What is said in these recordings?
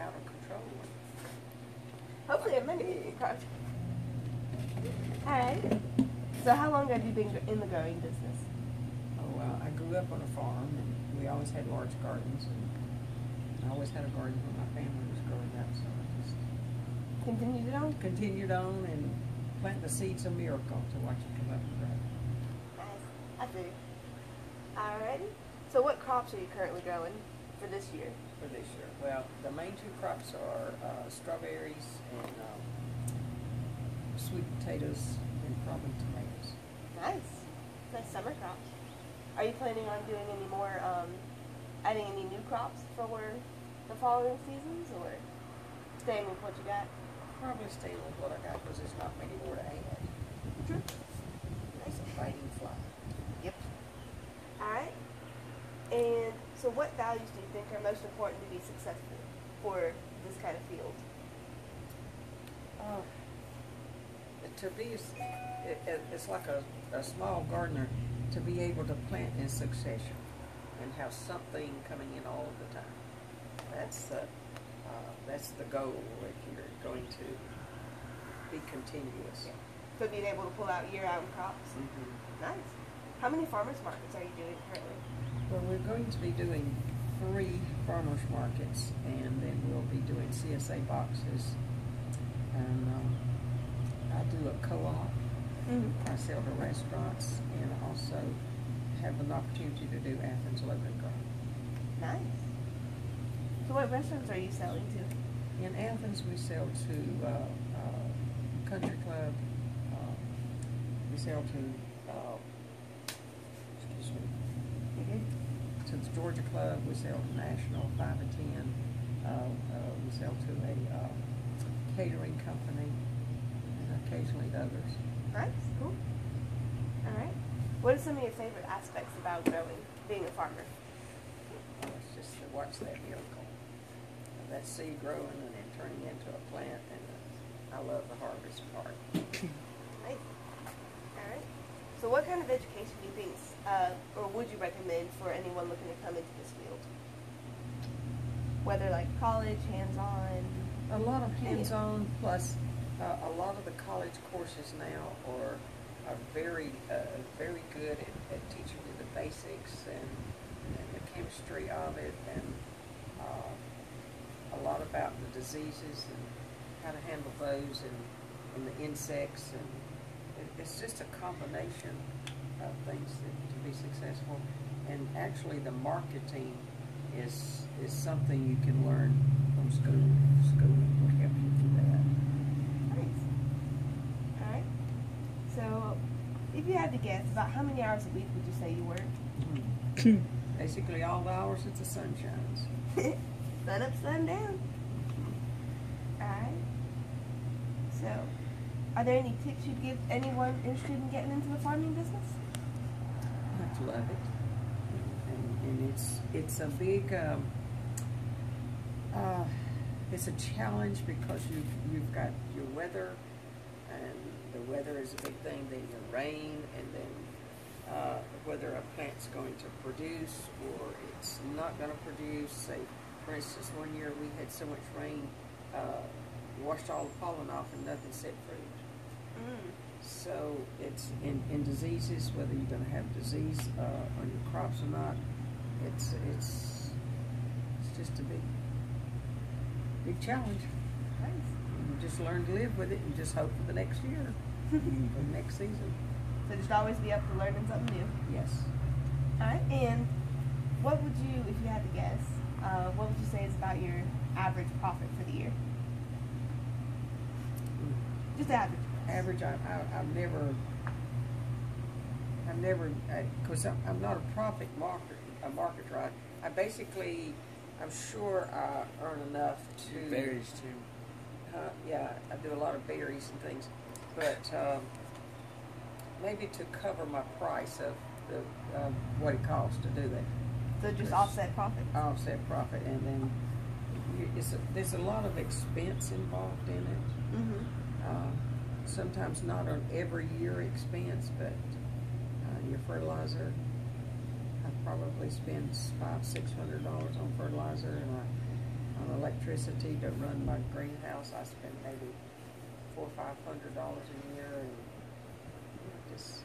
out of control. Hopefully, a many crops. All right. So, how long have you been in the growing business? Oh, well, I grew up on a farm and we always had large gardens and I always had a garden when my family was growing up, so I just Continued on. continued on and planting the seeds of miracle to watch it come up and grow. Nice. I do. Alrighty. So, what crops are you currently growing for this year? for this year. Well, the main two crops are uh, strawberries and um, sweet potatoes and probably tomatoes. Nice. Nice summer crops. Are you planning on doing any more, um, adding any new crops for the following seasons, or staying with what you got? Probably stay with what I got because there's not many more to add. True. It's a fighting fly. Yep. All right. And so, what values do you think are most important to be successful for this kind of field? Uh, to be, it, it, it's like a, a small gardener to be able to plant in succession and have something coming in all the time. That's the, uh, that's the goal if you're going to be continuous. So, being able to pull out year-round crops. Mhm. Nice. How many farmers markets are you doing currently? Well, we're going to be doing three farmers markets, and then we'll be doing CSA boxes. And um, I do a co-op. Mm-hmm. I sell to restaurants, and also have an opportunity to do Athens Locally Grown. Nice. So, what restaurants are you selling to? In Athens, we sell to uh, uh, Country Club. Uh, we sell to, uh, excuse me, to the Georgia Club, we sell to National, five and ten. Uh, uh, we sell to a, uh, catering company, and occasionally to others. Nice. Cool. All right. What are some of your favorite aspects about growing, being a farmer? Uh, It's just to watch that miracle, that seed growing and then turning into a plant, and uh, I love the harvest part. Nice. So, what kind of education do you think, uh, or would you recommend for anyone looking to come into this field? Whether like college, hands-on. A lot of hands-on, plus uh, a lot of the college courses now are, are very, uh, very good at, at teaching you the basics and, and the chemistry of it and uh, a lot about the diseases and how to handle those and, and the insects and it's just a combination of things that, to be successful. And actually, the marketing is is something you can learn from school. Schooling will help you through that. Nice. All right. So, if you had to guess, about how many hours a week would you say you work? Hmm. Basically, all the hours that the sun shines. sun up, sun down. All right. So, are there any tips you'd give anyone interested in getting into the farming business? I love it, and, and it's it's a big um, uh, it's a challenge because you've you've got your weather, and the weather is a big thing. Then your rain, and then uh, whether a plant's going to produce or it's not going to produce. Say, for instance, one year we had so much rain, uh, washed all the pollen off, and nothing set fruit. Mm. So it's in, in diseases, whether you're going to have disease uh, on your crops or not, it's it's it's just a big big challenge. Nice. You just learn to live with it and just hope for the next year, for the next season. So just always be up to learning something new. Yes. All right. And what would you, if you had to guess, uh, what would you say is about your average profit for the year? Just average. Average, I, I, I've never, I've never, because I'm, I'm not a profit marketer, a marketer. I, I basically, I'm sure I earn enough to. Berries too. Uh, yeah, I do a lot of berries and things, but um, maybe to cover my price of the uh, what it costs to do that So just Yes. offset profit. offset profit, and then you, it's a, there's a lot of expense involved in it. Mm-hmm. Uh, sometimes not on every year expense, but uh, your fertilizer. I probably spend five, six hundred dollars on fertilizer, and I, on electricity to run my greenhouse. I spend maybe four or five hundred dollars a year and just,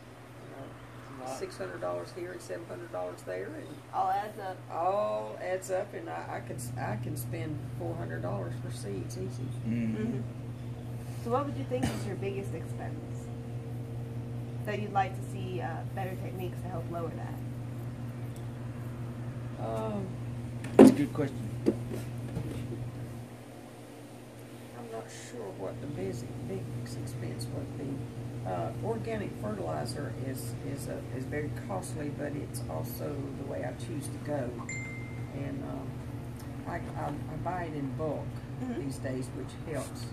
you know, six hundred dollars here and seven hundred dollars there and All adds up. all adds up and I, I can, s- I can spend four hundred dollars for seeds easy. hmm So, what would you think is your biggest expense that you'd like to see uh, better techniques to help lower that? Um, That's a good question. I'm not sure what the busy, big expense would be. Uh, organic fertilizer is, is a, is very costly, but it's also the way I choose to go. And, um, I, I, I buy it in bulk Mhm. these days, which helps.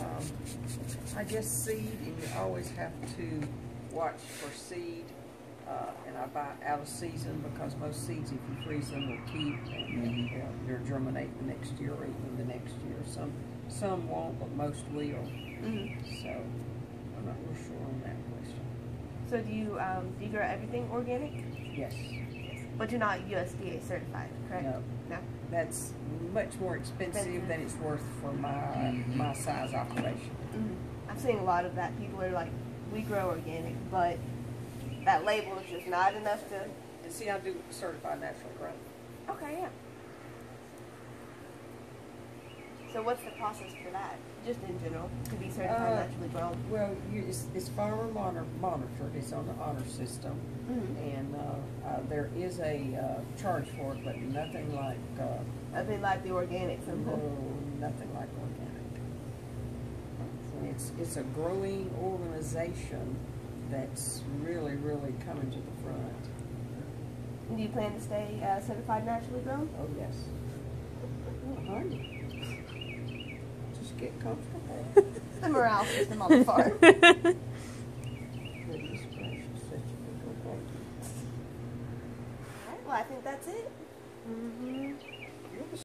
Um, I guess seed, and you always have to watch for seed. Uh, and I buy out of season because most seeds, if you freeze them, will keep and they'll, they'll germinate the next year or even the next year. Some, some won't, but most will. hmm So I'm not real sure on that question. So, do you um, do you grow everything organic? Yes, But you're not USDA certified, correct? No. No. that's much more expensive than it's worth for my my size operation. hmm I'm seeing a lot of that. People are like, we grow organic, but that label is just not enough to. And see, I do certified natural grown. Okay, yeah. So, what's the process for that? Just in general, to be certified. It's, it's farmer monitor, monitored, it's on the honor system, Mm-hmm. and, uh, uh, there is a, uh, charge for it, but nothing like, uh, Nothing like the organic no, symbol. nothing like organic. And it's, it's a growing organization that's really, really coming to the front. Do you plan to stay uh, certified naturally grown? Oh, yes. Oh, get comfortable. the morale system on the farm. Goodness gracious, such a big old boy. Alright, well, I think that's it. Mm-hmm. The